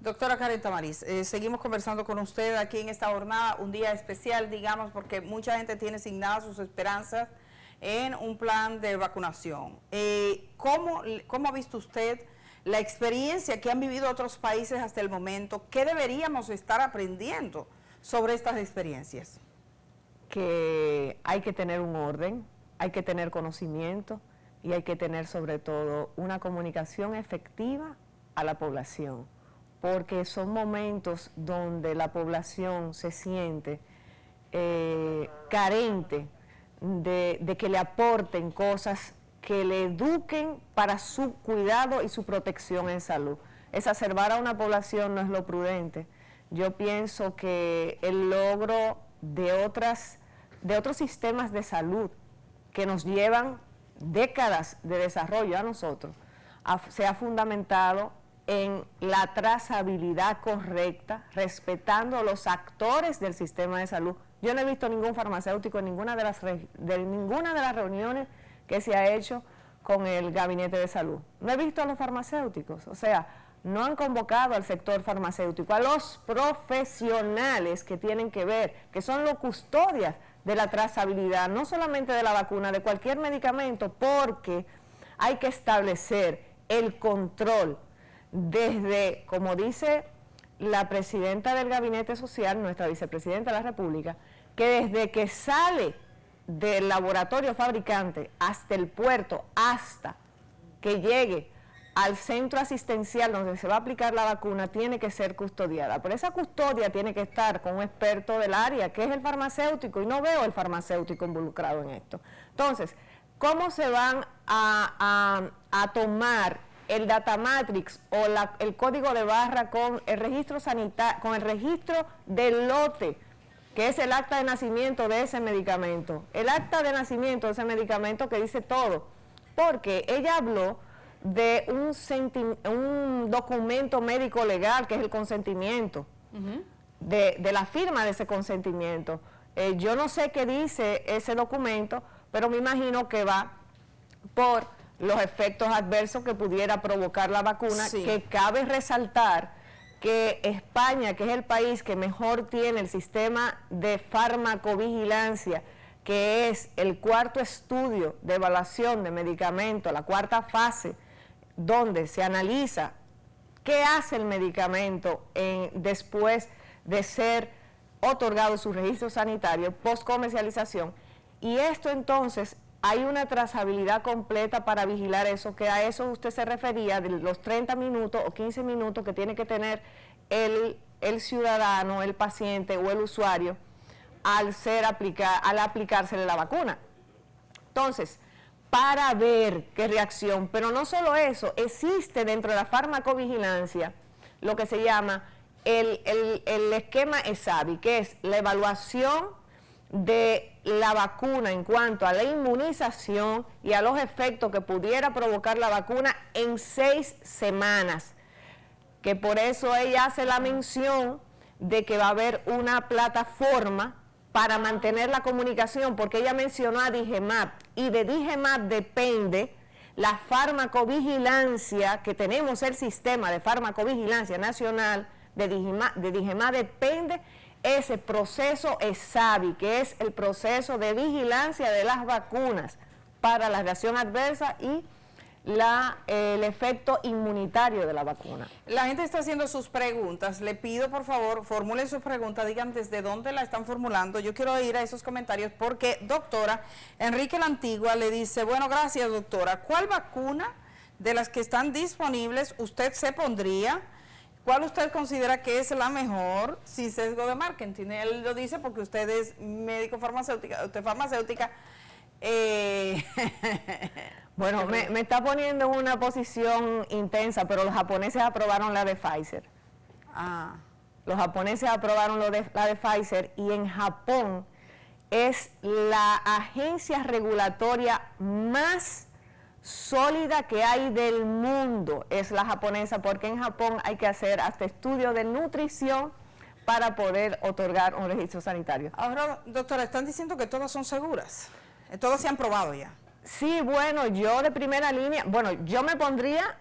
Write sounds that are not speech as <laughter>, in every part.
Doctora Karen Tamariz, eh, seguimos conversando con usted aquí en esta jornada, un día especial, digamos, porque mucha gente tiene asignadas sus esperanzas en un plan de vacunación. Eh, ¿cómo, ¿Cómo ha visto usted la experiencia que han vivido otros países hasta el momento? ¿Qué deberíamos estar aprendiendo sobre estas experiencias? Que hay que tener un orden, hay que tener conocimiento y hay que tener sobre todo una comunicación efectiva a la población porque son momentos donde la población se siente eh, carente de, que le aporten cosas que le eduquen para su cuidado y su protección en salud. Exacerbar a una población no es lo prudente. Yo pienso que el logro de, otras, de otros sistemas de salud que nos llevan décadas de desarrollo a nosotros, se ha fundamentado en la trazabilidad correcta, respetando los actores del sistema de salud. Yo no he visto ningún farmacéutico en ninguna de las, de ninguna de las reuniones que se ha hecho con el gabinete de salud. No he visto a los farmacéuticos, o sea, no han convocado al sector farmacéutico, a los profesionales que tienen que ver, que son los custodias de la trazabilidad, no solamente de la vacuna, de cualquier medicamento, porque hay que establecer el control desde, como dice la presidenta del Gabinete Social, nuestra vicepresidenta de la República, que desde que sale del laboratorio fabricante hasta el puerto, hasta que llegue al centro asistencial donde se va a aplicar la vacuna, tiene que ser custodiada. Pero esa custodia tiene que estar con un experto del área, que es el farmacéutico, y no veo el farmacéutico involucrado en esto. Entonces, ¿cómo se van a, a tomar el data matrix o el código de barra con el registro sanitario, con el registro del lote, que es el acta de nacimiento de ese medicamento. El acta de nacimiento de ese medicamento que dice todo, porque ella habló de un, documento médico legal, que es el consentimiento, de, la firma de ese consentimiento. Eh, yo no sé qué dice ese documento, pero me imagino que va por los efectos adversos que pudiera provocar la vacuna, que cabe resaltar que España, que es el país que mejor tiene el sistema de farmacovigilancia, que es el cuarto estudio de evaluación de medicamentos, la cuarta fase, donde se analiza qué hace el medicamento en, después de ser otorgado su registro sanitario, post comercialización, y esto entonces hay una trazabilidad completa para vigilar eso, que a eso usted se refería, de los 30 minutos o 15 minutos que tiene que tener el, ciudadano, el paciente o el usuario al, ser aplicar, al aplicársele la vacuna. Entonces, para ver qué reacción, pero no solo eso, existe dentro de la farmacovigilancia lo que se llama el, el, el esquema ESAVI, que es la evaluación de la vacuna en cuanto a la inmunización y a los efectos que pudiera provocar la vacuna en seis semanas. Que por eso ella hace la mención de que va a haber una plataforma para mantener la comunicación, porque ella mencionó a DIGEMAP y de DIGEMAP depende la farmacovigilancia, que tenemos el sistema de farmacovigilancia nacional de DIGEMAP, de DIGEMAP depende ese proceso ESAVI, que es el proceso de vigilancia de las vacunas para la reacción adversa y la, el efecto inmunitario de la vacuna. La gente está haciendo sus preguntas. Le pido, por favor, formulen sus preguntas, digan desde dónde la están formulando. Yo quiero ir a esos comentarios porque, doctora, Enrique la Antigua le dice, bueno, gracias, doctora. ¿Cuál vacuna de las que están disponibles usted se pondría? ¿Cuál usted considera que es la mejor sin sesgo de marketing? Él lo dice porque usted es médico farmacéutica, usted es farmacéutica. Eh, <laughs> bueno, me, está poniendo en una posición intensa, pero los japoneses aprobaron la de Pfizer. Ah. Los japoneses aprobaron la de Pfizer y en Japón es la agencia regulatoria más sólida que hay del mundo es la japonesa, porque en Japón hay que hacer hasta estudios de nutrición para poder otorgar un registro sanitario. Ahora, doctora, están diciendo que todas son seguras, todas se han probado ya. Sí, bueno, yo de primera línea, bueno, yo me pondría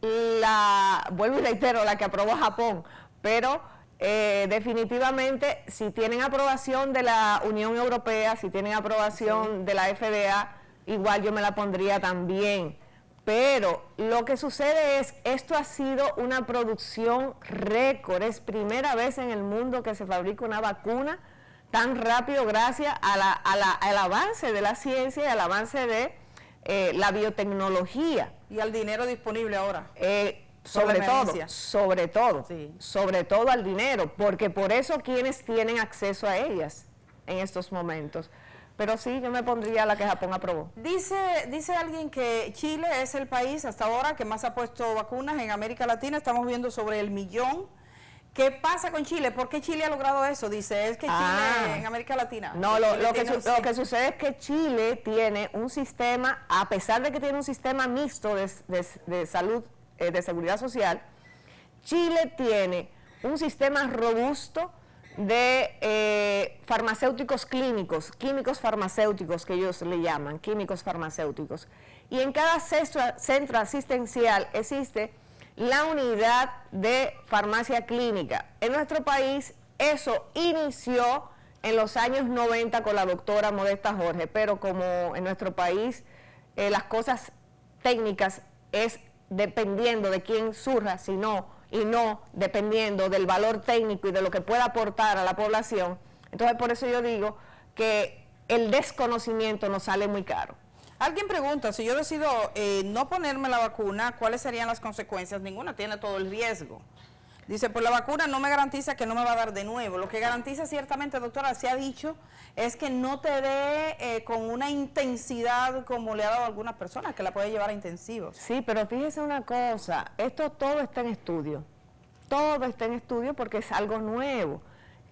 la, vuelvo y reitero, la que aprobó Japón, pero eh, definitivamente si tienen aprobación de la Unión Europea, si tienen aprobación de la FDA, igual yo me la pondría también. Pero lo que sucede es, esto ha sido una producción récord, es primera vez en el mundo que se fabrica una vacuna tan rápido gracias al avance de la ciencia y al avance de eh, la biotecnología. Y al dinero disponible ahora. Eh, sobre todo, sobre todo, sobre todo al dinero, porque por eso quienes tienen acceso a ellas en estos momentos. Pero sí, yo me pondría la que Japón aprobó. Dice, dice alguien que Chile es el país hasta ahora que más ha puesto vacunas en América Latina. Estamos viendo sobre el millón. ¿Qué pasa con Chile? ¿Por qué Chile ha logrado eso? Dice, es que Chile ah. en América Latina. No, lo, que lo, que sucede es que Chile tiene un sistema, a pesar de que tiene un sistema mixto de, de salud eh, de Seguridad Social, Chile tiene un sistema robusto de eh, farmacéuticos clínicos, químicos farmacéuticos que ellos le llaman, químicos farmacéuticos. Y en cada centro asistencial existe la unidad de farmacia clínica. En nuestro país eso inició en los años 90 con la doctora Modesta Jorge, pero como en nuestro país eh, las cosas técnicas es dependiendo de quién surja, si no, y no dependiendo del valor técnico y de lo que pueda aportar a la población. Entonces, por eso yo digo que el desconocimiento nos sale muy caro. Alguien pregunta, si yo decido eh, no ponerme la vacuna, ¿cuáles serían las consecuencias? Ninguna tiene todo el riesgo. Dice, pues la vacuna no me garantiza que no me va a dar de nuevo. Lo que garantiza ciertamente, doctora, se ha dicho, es que no te dé eh, con una intensidad como le ha dado a algunas personas, que la puede llevar a intensivos. Sí, pero fíjese una cosa, esto todo está en estudio. Todo está en estudio porque es algo nuevo.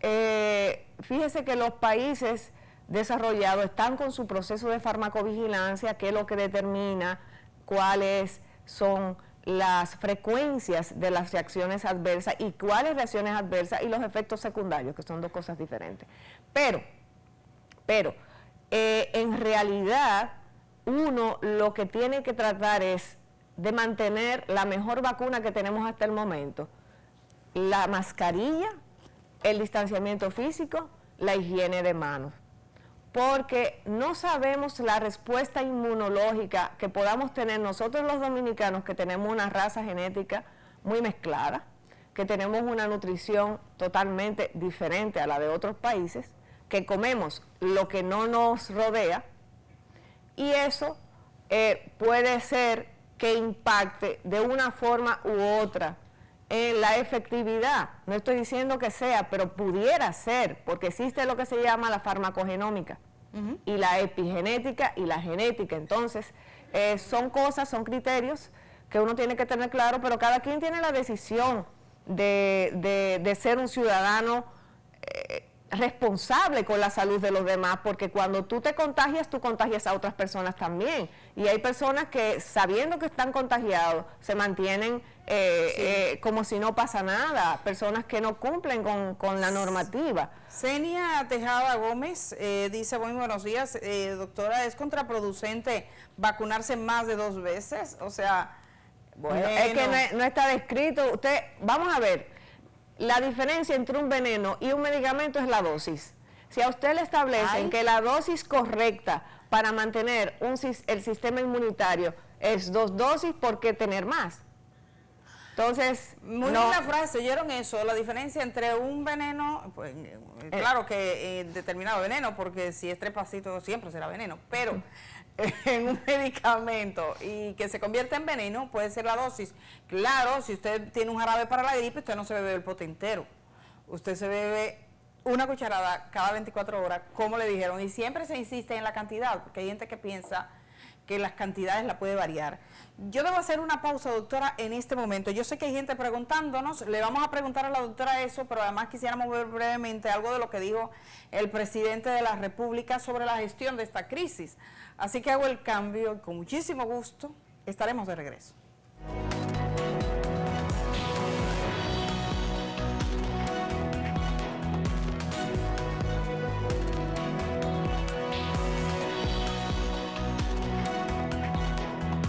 Eh, fíjese que los países desarrollados están con su proceso de farmacovigilancia, que es lo que determina cuáles son las frecuencias de las reacciones adversas y cuáles reacciones adversas y los efectos secundarios, que son dos cosas diferentes. Pero, pero, eh, en realidad, uno lo que tiene que tratar es de mantener la mejor vacuna que tenemos hasta el momento, la mascarilla, el distanciamiento físico, la higiene de manos porque no sabemos la respuesta inmunológica que podamos tener nosotros los dominicanos, que tenemos una raza genética muy mezclada, que tenemos una nutrición totalmente diferente a la de otros países, que comemos lo que no nos rodea, y eso eh, puede ser que impacte de una forma u otra en la efectividad. No estoy diciendo que sea, pero pudiera ser, porque existe lo que se llama la farmacogenómica y la epigenética y la genética. Entonces, eh, son cosas, son criterios que uno tiene que tener claro, pero cada quien tiene la decisión de, de, ser un ciudadano responsable con la salud de los demás, porque cuando tú te contagias, tú contagias a otras personas también. Y hay personas que sabiendo que están contagiados, se mantienen eh, eh, como si no pasa nada, personas que no cumplen con, la normativa. Senia Tejada Gómez eh, dice, muy buenos días, doctora, ¿es contraproducente vacunarse más de dos veces? O sea, bueno. Es que no, está descrito, usted, vamos a ver, la diferencia entre un veneno y un medicamento es la dosis. Si a usted le establecen que la dosis correcta para mantener un, el sistema inmunitario es dos dosis, ¿por qué tener más? Entonces, muy no. linda frase, ¿oyeron eso? La diferencia entre un veneno, pues eh, claro que eh, determinado veneno, porque si es trepacito siempre será veneno, pero <laughs> en un medicamento y que se convierte en veneno puede ser la dosis. Claro, si usted tiene un jarabe para la gripe, usted no se bebe el pote entero. Usted se bebe una cucharada cada 24 horas, como le dijeron, y siempre se insiste en la cantidad, porque hay gente que piensa que las cantidades la puede variar. Yo debo hacer una pausa, doctora, en este momento. Yo sé que hay gente preguntándonos, le vamos a preguntar a la doctora eso, pero además quisiéramos ver brevemente algo de lo que dijo el presidente de la República sobre la gestión de esta crisis. Así que hago el cambio y con muchísimo gusto estaremos de regreso.